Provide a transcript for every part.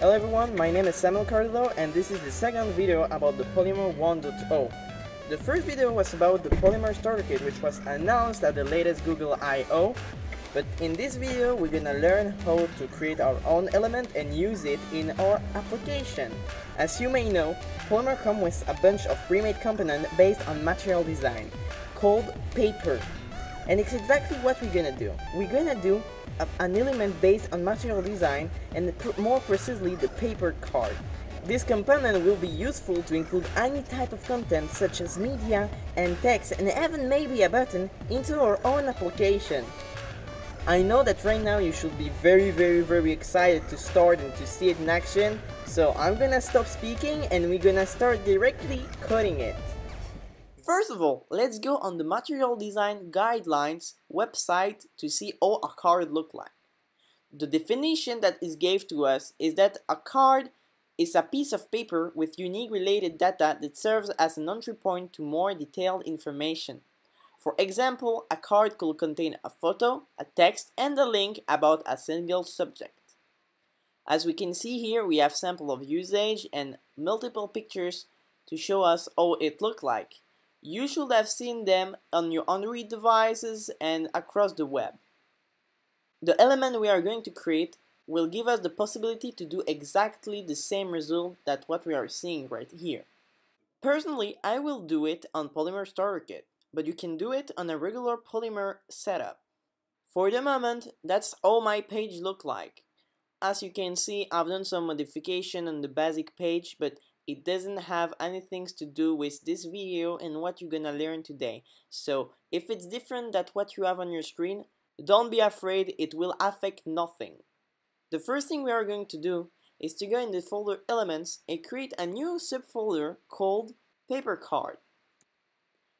Hello everyone, my name is Samuel Cardillo and this is the second video about the Polymer 1.0. The first video was about the Polymer Starter Kit which was announced at the latest Google I/O But in this video we're gonna learn how to create our own element and use it in our application. As you may know, Polymer comes with a bunch of pre-made components based on material design called paper. And it's exactly what we're gonna do. We're gonna do a, an element based on material design and pr more precisely the paper card. This component will be useful to include any type of content such as media and text and even maybe a button into our own application. I know that right now you should be very very very excited to start and to see it in action, so I'm gonna stop speaking and we're gonna start directly coding it. First of all, let's go on the Material Design Guidelines website to see how a card look like. The definition that is gave to us is that a card is a piece of paper with unique related data that serves as an entry point to more detailed information. For example, a card could contain a photo, a text, and a link about a single subject. As we can see here, we have sample of usage and multiple pictures to show us how it looked like. You should have seen them on your Android devices and across the web. The element we are going to create will give us the possibility to do exactly the same result that what we are seeing right here. Personally, I will do it on Polymer Starter Kit, but you can do it on a regular Polymer setup. For the moment, that's all my page look like. As you can see, I've done some modification on the basic page, but it doesn't have anything to do with this video and what you're gonna learn today. So if it's different than what you have on your screen, don't be afraid, it will affect nothing. The first thing we are going to do is to go in the folder elements and create a new subfolder called paper card.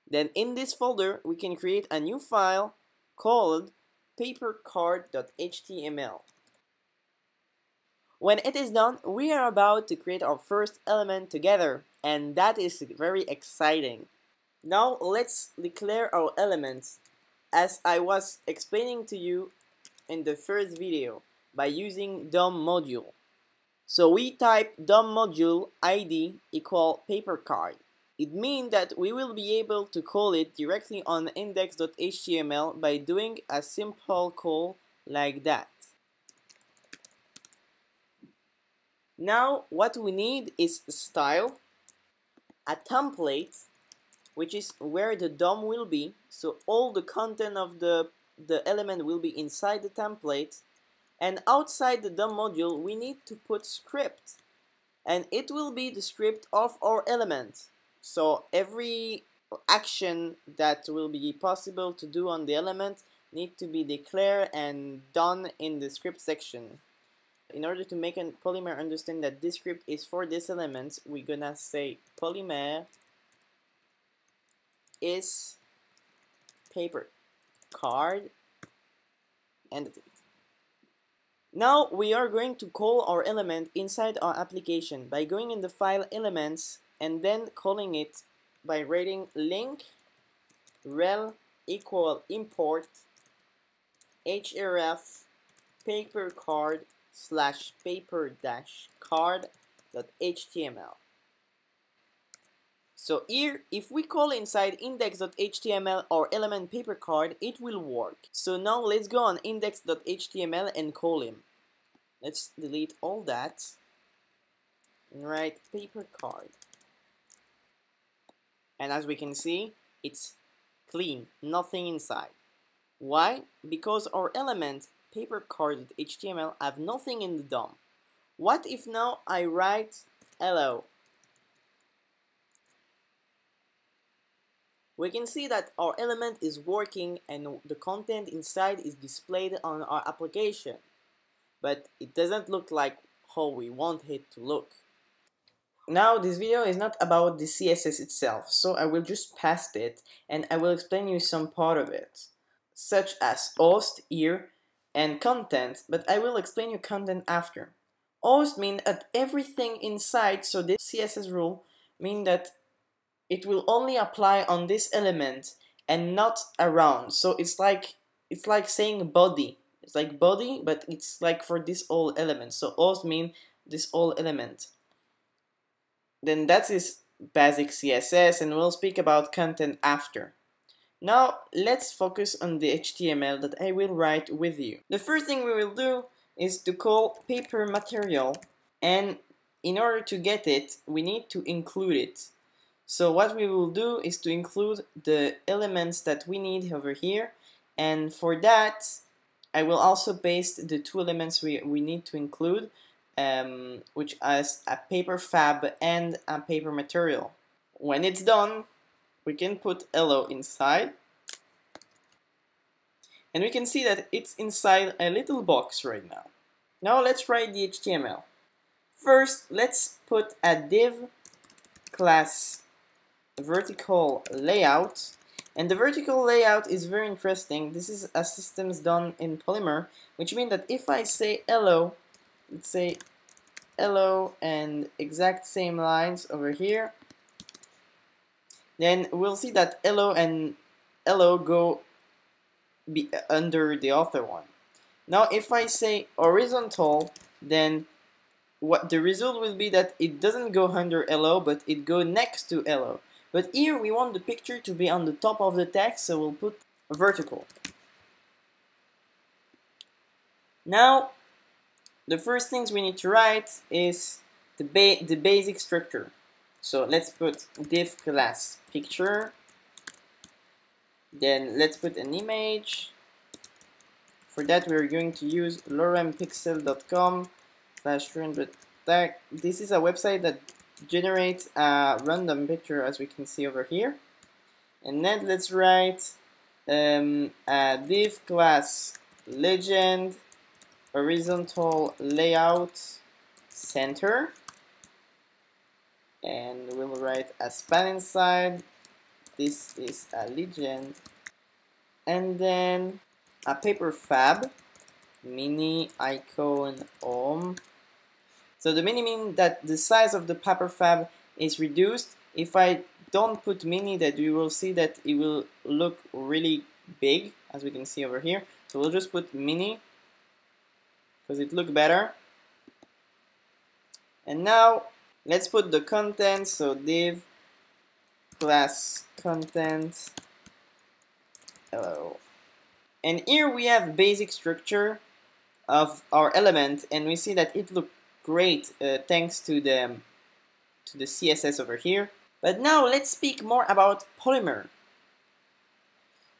Then in this folder we can create a new file called papercard.html. When it is done, we are about to create our first element together, and that is very exciting. Now let's declare our elements as I was explaining to you in the first video by using DOM module. So we type DOM module ID equal paper card. It means that we will be able to call it directly on index.html by doing a simple call like that. Now what we need is style, a template, which is where the DOM will be. So all the content of the, the element will be inside the template. And outside the DOM module, we need to put script. And it will be the script of our element. So every action that will be possible to do on the element need to be declared and done in the script section. In order to make a polymer understand that this script is for this element, we're gonna say polymer is paper card entity. Now we are going to call our element inside our application by going in the file elements and then calling it by writing link rel equal import href paper card slash paper dash card dot html. So here, if we call inside index.html or element paper card, it will work. So now let's go on index.html and call him. Let's delete all that and write paper card. And as we can see, it's clean, nothing inside. Why? Because our element paper card.html have nothing in the DOM. What if now I write hello? We can see that our element is working and the content inside is displayed on our application. But it doesn't look like how we want it to look. Now this video is not about the CSS itself, so I will just pass it and I will explain you some part of it, such as host here and content, but I will explain you content after. Host mean that everything inside, so this CSS rule mean that it will only apply on this element and not around. So it's like it's like saying body. It's like body, but it's like for this all element. So host mean this whole element. Then that is basic CSS and we'll speak about content after. Now let's focus on the HTML that I will write with you. The first thing we will do is to call paper material and in order to get it we need to include it. So what we will do is to include the elements that we need over here and for that I will also paste the two elements we, we need to include um, which is a paper fab and a paper material. When it's done we can put hello inside and we can see that it's inside a little box right now. Now let's write the HTML. First let's put a div class vertical layout and the vertical layout is very interesting. This is a systems done in Polymer which means that if I say hello let's say hello and exact same lines over here then we'll see that hello and hello go be under the other one. Now if I say horizontal then what the result will be that it doesn't go under hello but it go next to hello. But here we want the picture to be on the top of the text so we'll put vertical. Now the first things we need to write is the, ba the basic structure. So let's put div class picture. Then let's put an image. For that we're going to use lorempixel.com slash 300 tag. This is a website that generates a random picture as we can see over here. And then let's write um, a div class legend horizontal layout center and we will write a span inside this is a legend. And then a paper fab. Mini icon home so the mini means that the size of the paper fab is reduced. If I don't put mini that you will see that it will look really big as we can see over here. So we'll just put mini because it look better. And now let's put the content so div class content hello. And here we have basic structure of our element and we see that it looked great uh, thanks to the to the CSS over here. But now let's speak more about Polymer.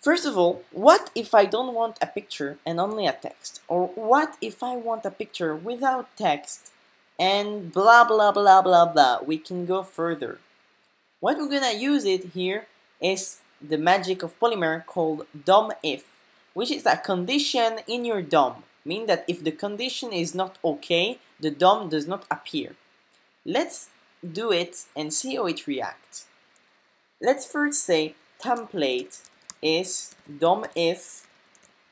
First of all, what if I don't want a picture and only a text? Or what if I want a picture without text and blah blah blah blah blah? We can go further. What we're gonna use it here is the magic of Polymer called DOM if, which is a condition in your DOM, mean that if the condition is not okay, the DOM does not appear. Let's do it and see how it reacts. Let's first say template is DOM if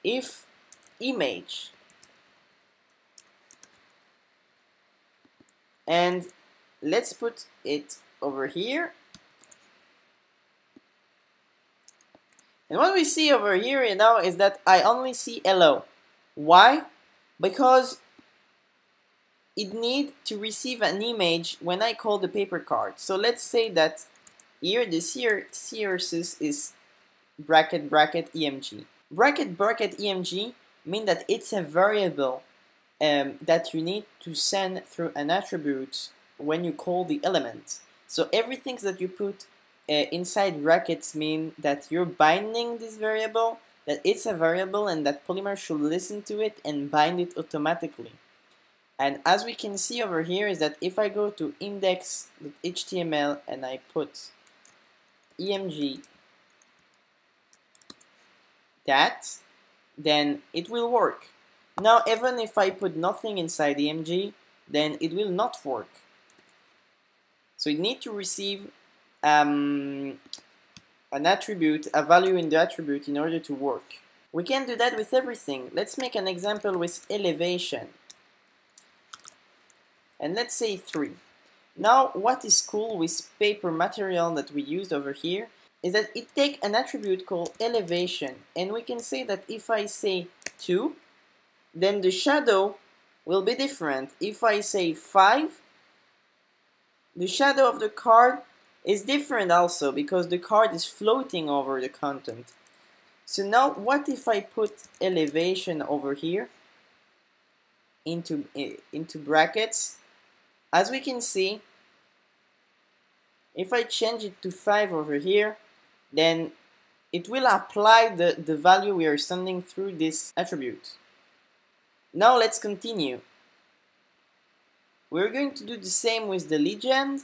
if image and let's put it over here. And what we see over here you know is that I only see hello. Why? Because it need to receive an image when I call the paper card. So let's say that here the CRSS is bracket bracket emg. Bracket bracket emg mean that it's a variable um, that you need to send through an attribute when you call the element. So everything that you put uh, inside brackets mean that you're binding this variable, that it's a variable and that Polymer should listen to it and bind it automatically. And as we can see over here is that if I go to index.html and I put emg that, then it will work. Now, even if I put nothing inside EMG, then it will not work. So you need to receive um, an attribute, a value in the attribute in order to work. We can do that with everything. Let's make an example with elevation. And let's say 3. Now, what is cool with paper material that we used over here is that it take an attribute called elevation and we can say that if I say 2 then the shadow will be different. If I say 5, the shadow of the card is different also because the card is floating over the content. So now what if I put elevation over here into, into brackets? As we can see, if I change it to 5 over here, then it will apply the, the value we are sending through this attribute. Now let's continue. We're going to do the same with the legend.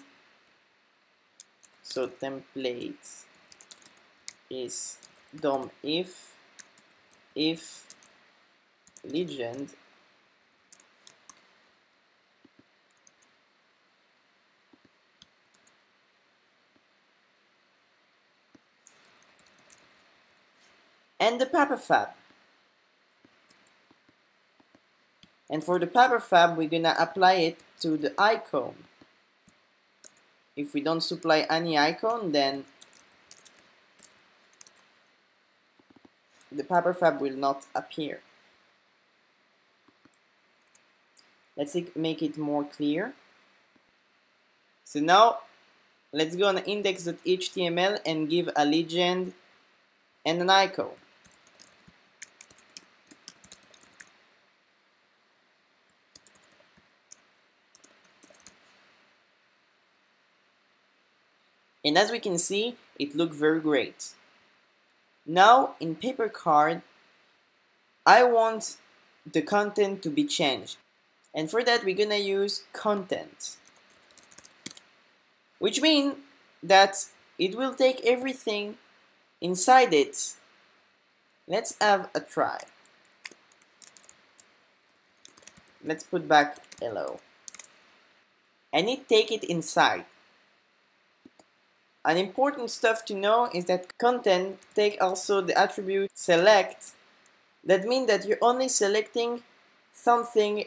So template is DOM if if legend and the paper fab. And for the paper fab, we're gonna apply it to the icon. If we don't supply any icon, then the paper fab will not appear. Let's make it more clear. So now, let's go on index.html and give a legend and an icon. And as we can see, it looked very great. Now in paper card, I want the content to be changed. And for that, we're gonna use content. Which means that it will take everything inside it. Let's have a try. Let's put back hello. And it take it inside. An important stuff to know is that content take also the attribute select. That means that you're only selecting something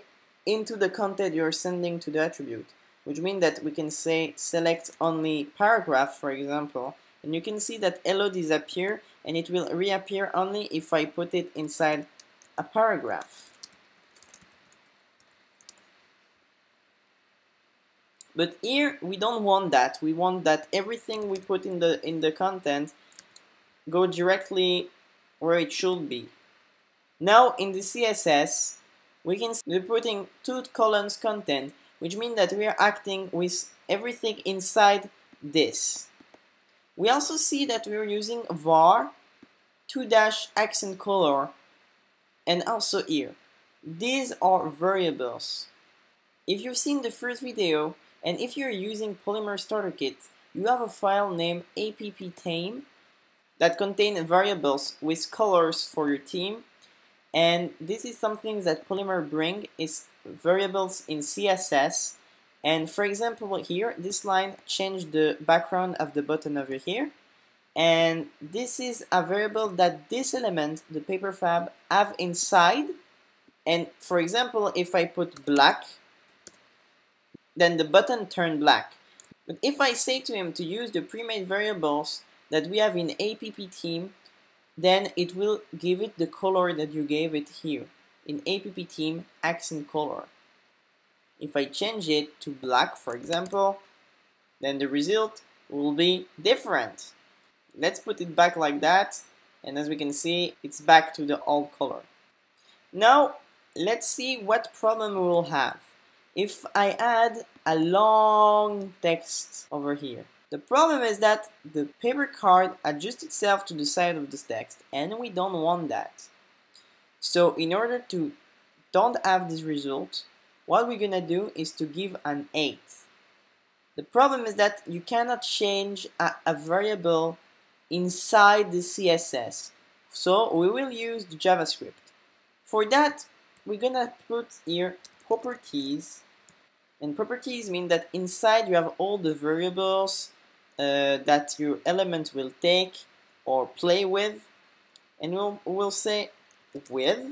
into the content you're sending to the attribute, which means that we can say select only paragraph, for example, and you can see that hello disappear and it will reappear only if I put it inside a paragraph. But here we don't want that. We want that everything we put in the in the content go directly where it should be. Now in the CSS we can we're putting two colons content which means that we are acting with everything inside this. We also see that we're using var 2 dash accent color and also here. These are variables. If you've seen the first video, and if you're using Polymer Starter Kit, you have a file named app that contains variables with colors for your team. And this is something that Polymer bring is variables in CSS. And for example, here, this line changed the background of the button over here. And this is a variable that this element, the paper fab, have inside. And for example, if I put black then the button turned black. But if I say to him to use the pre-made variables that we have in app team, then it will give it the color that you gave it here in app team accent color. If I change it to black, for example, then the result will be different. Let's put it back like that, and as we can see, it's back to the old color. Now, let's see what problem we will have if I add a long text over here. The problem is that the paper card adjusts itself to the side of this text and we don't want that. So in order to don't have this result, what we're gonna do is to give an 8. The problem is that you cannot change a, a variable inside the CSS. So we will use the JavaScript. For that, we're gonna put here properties and properties mean that inside you have all the variables uh, that your element will take or play with. And we'll, we'll say with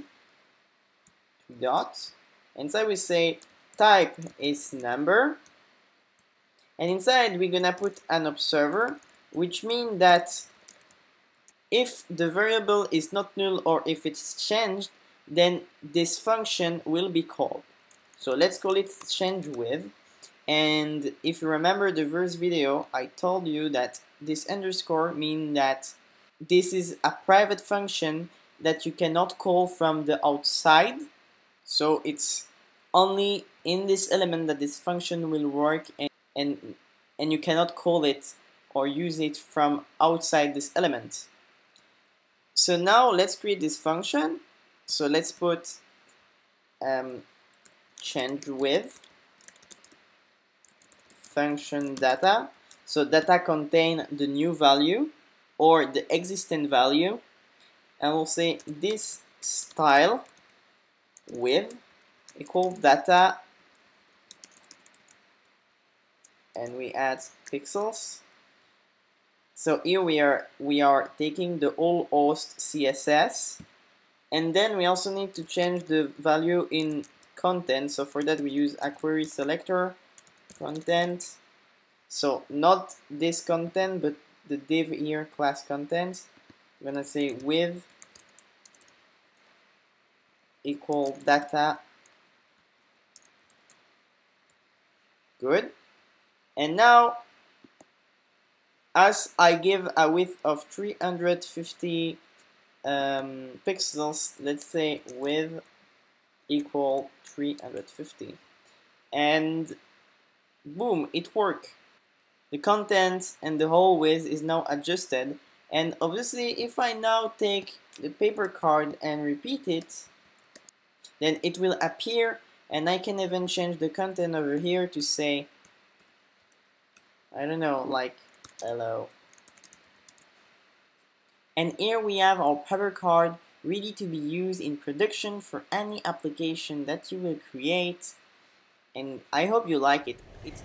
dot. Inside we say type is number. And inside we're gonna put an observer, which means that if the variable is not null or if it's changed, then this function will be called. So let's call it change with. And if you remember the first video, I told you that this underscore mean that this is a private function that you cannot call from the outside. So it's only in this element that this function will work and, and, and you cannot call it or use it from outside this element. So now let's create this function. So let's put um, change with function data. So data contain the new value or the existing value. And we'll say this style with equal data. And we add pixels. So here we are we are taking the whole host CSS and then we also need to change the value in content. So for that we use a query selector content. So not this content but the div here class content. I'm gonna say with equal data. Good. And now as I give a width of 350 um, pixels let's say width equal 350 and boom it worked the content and the whole width is now adjusted. And obviously if I now take the paper card and repeat it then it will appear and I can even change the content over here to say I don't know like hello. And here we have our paper card ready to be used in production for any application that you will create and I hope you like it.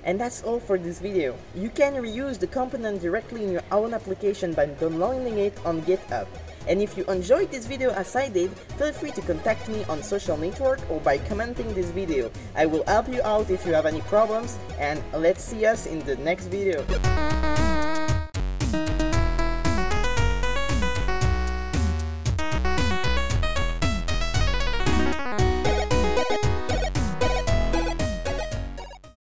And that's all for this video. You can reuse the component directly in your own application by downloading it on GitHub. And if you enjoyed this video as I did, feel free to contact me on social network or by commenting this video. I will help you out if you have any problems and let's see us in the next video.